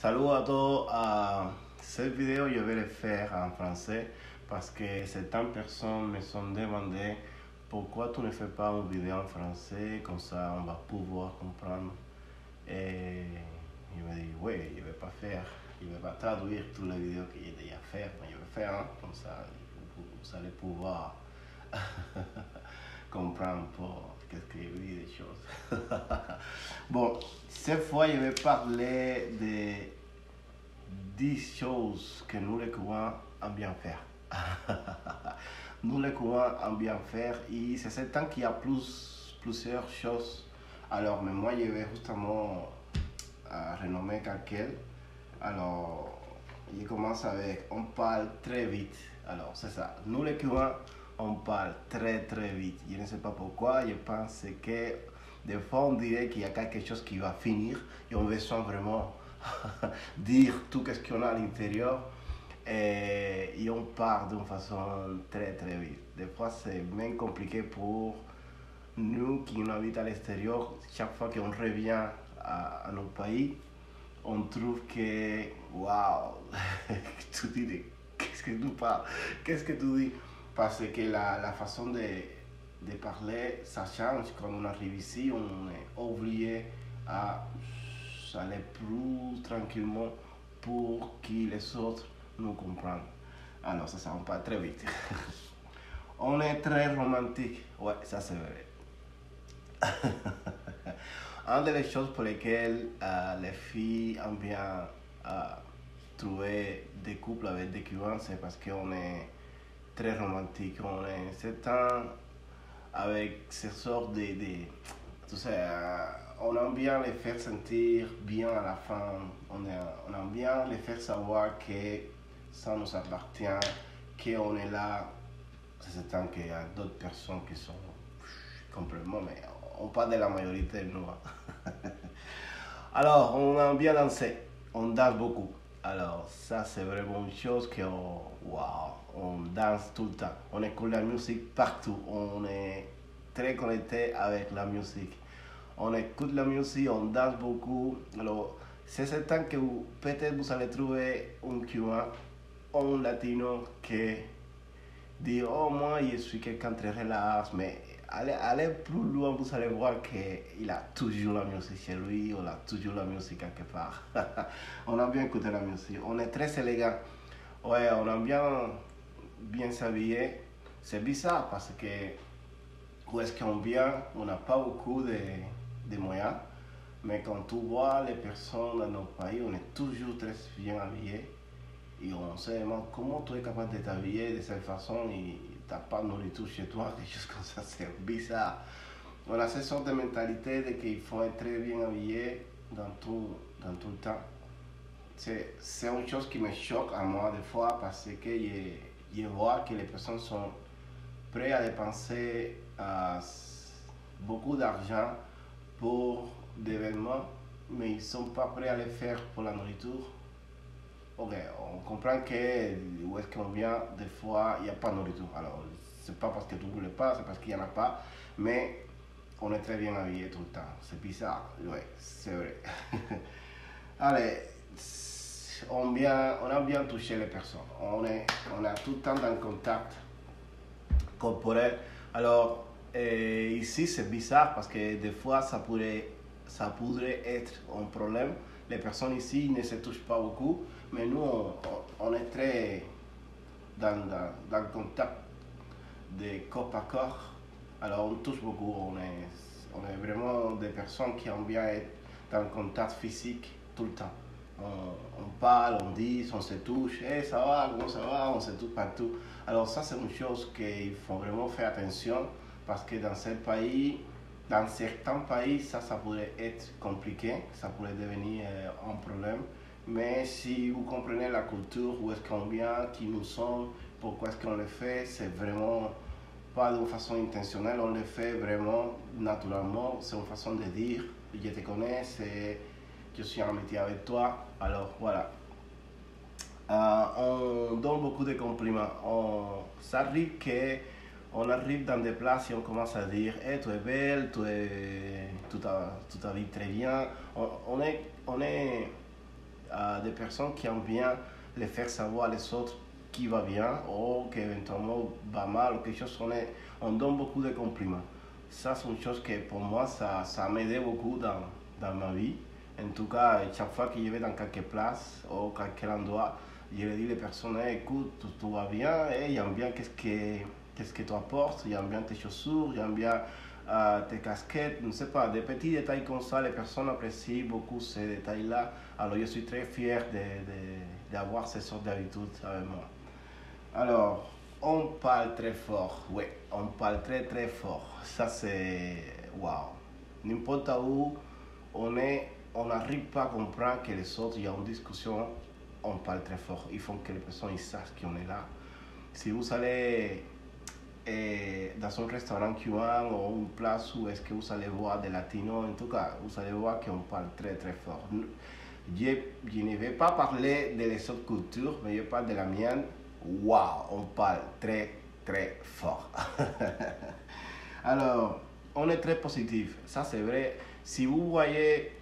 Salut à tous. Uh, cette vidéo, je vais le faire en français parce que certaines personnes me sont demandé pourquoi tu ne fais pas une vidéo en français, comme ça on va pouvoir comprendre. Et je me dis, oui, je ne vais pas faire, je ne vais pas traduire toutes les vidéos que j'ai déjà fait, mais je vais faire, hein, comme ça vous, allez pouvoir comprendre pour qu'est-ce que je des choses. bon, cette fois, je vais parler de 10 choses que nous les courants aiment bien faire. nous les courants aiment bien faire et c'est certain qu'il y a plus, plusieurs choses. Alors, mais moi, je vais justement à renommer quelqu'un. Alors, je commence avec on parle très vite. Alors, c'est ça. Nous les courants, on parle très très vite. Je ne sais pas pourquoi. Je pense que des fois, on dirait qu'il y a quelque chose qui va finir et on veut vraiment dire tout ce qu'on a à l'intérieur et, on part d'une façon très très vite. Des fois, c'est même compliqué pour nous qui habitent à l'extérieur. Chaque fois qu'on revient à, à, notre pays, on trouve que, waouh, tu dis, qu'est-ce que tu parles, qu'est-ce que tu dis, parce que la, la façon de, de parler, ça change. Quand on arrive ici, on est obligé à aller plus tranquillement pour que les autres nous comprennent. Alors, ça, ça va pas très vite. on est très romantique. Ouais, ça c'est vrai. Une des choses pour lesquelles euh, les filles aiment bien euh, trouver des couples avec des cubains, c'est parce qu'on est très romantique. On est certain avec ces sortes de, de tu sais, euh, on aime bien les faire sentir bien à la fin, on, est, aime bien les faire savoir que ça nous appartient, qu'on est là. C'est certain qu'il y a d'autres personnes qui sont complètement, mais on parle de la majorité de nous. Alors, on aime bien danser, on danse beaucoup. Alors, ça, c'est vraiment une chose que, wow, on danse tout le temps. On écoute la musique partout. On est très connecté avec la musique. On écoute la musique, on danse beaucoup. Alors, c'est certain que peut-être vous allez trouver un cubain, un latino qui dit Oh, moi, je suis quelqu'un très relax, mais allez, allez plus loin, vous allez voir qu'il a toujours la musique chez lui, on a toujours la musique quelque part. on a bien écouté la musique, on est très élégant. Ouais, on a bien, bien s'habiller. C'est bizarre parce que où est-ce qu'on vient, on n'a pas beaucoup de, de, moyens, mais quand tu vois les personnes dans notre pays, on est toujours très bien habillés. Et on se demande comment tu es capable de t'habiller de cette façon tu n'as pas de nourriture chez toi, des choses comme ça, c'est bizarre. On a cette sorte de mentalité de qu'il faut être très bien habillé dans tout, dans tout le temps. C'est une chose qui me choque à moi des fois parce que je, vois que les personnes sont prêtes à dépenser uh, beaucoup d'argent pour des événements, mais ils ne sont pas prêts à le faire pour la nourriture. Ok, on comprend que où est-ce qu'on vient, des fois, il n'y a pas de nourriture. Alors, c'est pas parce que tu ne voulais pas, c'est parce qu'il n'y en a pas, mais on est très bien habillé tout le temps. C'est bizarre, ouais, c'est vrai. Allez, on, bien, on a bien touché les personnes. On est, on a tout le temps dans le contact corporel. Alors, ici, c'est bizarre parce que des fois, ça pourrait, ça pourrait être un problème. Les personnes ici ne se touchent pas beaucoup, mais nous, on, est très dans, dans, dans, le contact de corps à corps. Alors, on touche beaucoup. On est, on est vraiment des personnes qui aiment bien être dans le contact physique tout le temps. On, on parle, on dit, on se touche, hey, ça va, comment ça va, on se touche partout. Alors, ça, c'est une chose qu'il faut vraiment faire attention parce que dans ce pays, dans certains pays, ça, ça pourrait être compliqué, ça pourrait devenir euh, un problème. Mais si vous comprenez la culture, où est-ce qu'on vient, qui nous sommes, pourquoi est-ce qu'on le fait, c'est vraiment pas de façon intentionnelle, on le fait vraiment naturellement, c'est une façon de dire, je te connais, je suis en métier avec toi, alors voilà. Euh, on donne beaucoup de compliments. On, ça arrive que on arrive dans des places et on commence à dire hey, tu es belle, tu es, tout, tout très bien. On, est, on est euh, des personnes qui aiment bien les faire savoir les autres qui va bien ou qu'éventuellement va mal ou quelque chose. On, on donne beaucoup de compliments. Ça, c'est une chose que pour moi, ça, ça m'a beaucoup dans, dans ma vie. En tout cas, chaque fois que je vais dans quelque place ou quelque endroit, je dis les personnes, écoute, tout, tout, va bien, et j'aime bien qu'est-ce que, qu'est-ce que tu apportes, j'aime bien tes chaussures, j'aime bien euh, tes casquettes, ne sais pas, des petits détails comme ça, les personnes apprécient beaucoup ces détails-là. Alors je suis très fier d'avoir ces sortes d'habitudes avec moi. Alors, on parle très fort, oui, on parle très très fort. Ça c'est waouh. N'importe où on est, on n'arrive pas à comprendre que les autres, il y a une discussion, on parle très fort. Il faut que les personnes ils sachent qu'on est là. Si vous allez eh, dans un restaurant cubain ou une place où est-ce que vous allez voir des latinos, en tout cas, vous allez voir qu'on parle très très fort. Je, je ne vais pas parler de les autres cultures, mais je parle de la mienne. Waouh, on parle très très fort. Alors, on est très positif, ça c'est vrai. Si vous voyez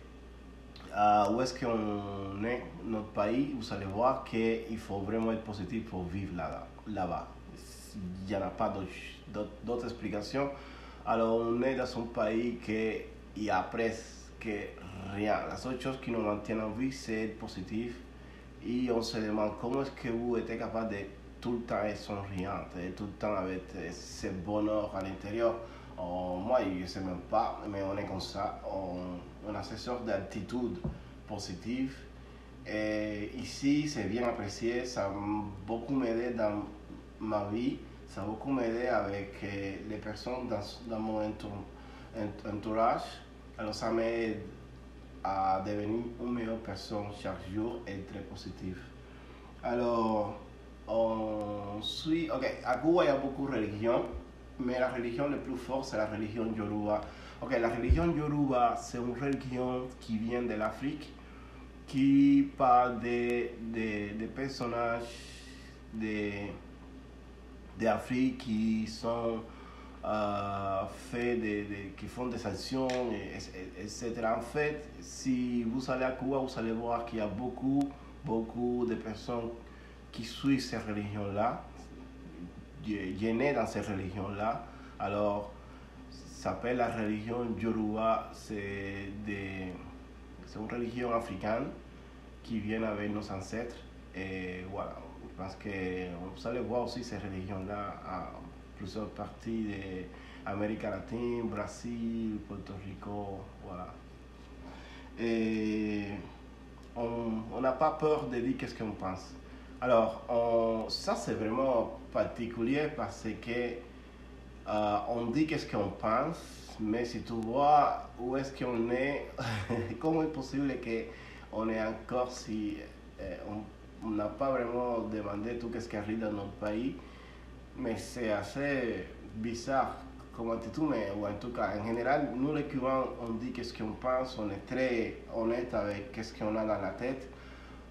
uh, où est-ce qu'on est, notre pays, vous allez voir qu'il faut vraiment être positif pour vivre là-bas. Là il n'y en a pas d'autres explications. Alors, on est dans un pays qu'il y a presque rien. La seule chose qui nous maintient en vie, c'est être positif. Et on se demande comment est-ce que vous êtes capable de tout le temps être souriant, tout le temps avec ce bonheur à l'intérieur. moi, je ne sais même pas, mais on est comme ça. On, a cette sorte d'attitude positive. Et ici, c'est bien apprécié. Ça a beaucoup m'aidé dans ma vie, ça a beaucoup m'aidé avec eh, les personnes dans, dans mon entourage. Alors ça m'aide à devenir une meilleure personne chaque jour et très positive. Alors, on suit, ok, à Cuba il y a beaucoup de religions, mais la religion la plus forte c'est la religion Yoruba. Ok, la religion Yoruba c'est une religion qui vient de l'Afrique, qui parle de, de, de personnages de d'Afrique qui sont euh, qui font des actions, etc. En fait, si vous allez à Cuba, vous allez voir qu'il y a beaucoup, beaucoup de personnes qui suivent ces religions-là, né dans ces religions-là. Alors, ça s'appelle la religion Yoruba, c'est une religion africaine qui vient avec nos ancêtres. Et voilà, parce que vous allez voir aussi ces religions-là à plusieurs parties d'Amérique latine, Brésil, Puerto Rico, voilà. Et on n'a pas peur de dire qu'est-ce qu'on pense. Alors, ça c'est vraiment particulier parce que euh, on dit qu'est-ce qu'on pense, mais si tu vois où est-ce qu'on est, comment est possible qu'on est encore si euh, on n'a pas vraiment demandé tout ce qui arrive dans notre pays, mais c'est assez bizarre comme attitude, mais en tout cas, en général, nous les Cubains, on dit qu'est-ce qu'on pense, on est très honnête avec qu'est-ce qu'on a dans la tête,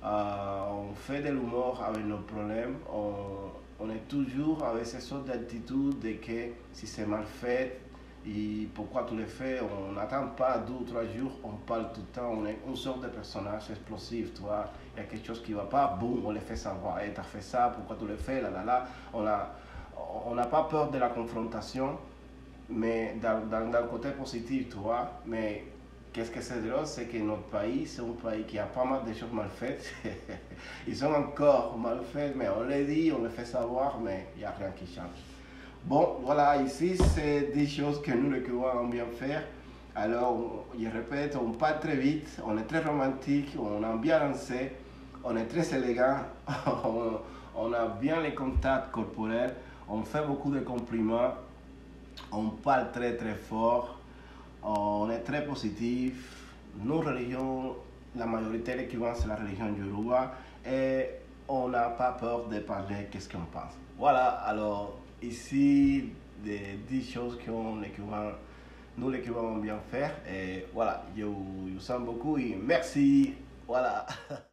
on fait de l'humour avec nos problèmes, on, on, est toujours avec cette sorte d'attitude de que si c'est mal fait, et pourquoi tu le fais On n'attend pas deux ou trois jours, on parle tout le temps, on est une sorte de personnage explosif, tu vois. Il y a quelque chose qui ne va pas, boum, on le fait savoir. tu as fait ça, pourquoi tu le fais, là, là, là. On n'a pas peur de la confrontation, mais dans, dans, dans, le côté positif, tu vois. Mais qu'est-ce que c'est drôle, c'est que notre pays, c'est un pays qui a pas mal de choses mal faites. Ils sont encore mal faits, mais on les dit, on les fait savoir, mais il n'y a rien qui change. Bon, voilà, ici, c'est des choses que nous, les Cubains, bien faire. Alors, je répète, on parle très vite, on est très romantique, on a bien lancé, on est très élégant, on, a bien les contacts corporels, on fait beaucoup de compliments, on parle très très fort, on est très positif. Nos religions, la majorité des Cubains, c'est la religion Yoruba et on n'a pas peur de parler qu'est-ce qu'on pense. Voilà, alors ici des 10 choses que nous les Cubains bien faire. Et voilà, je vous aime beaucoup et merci. Voilà.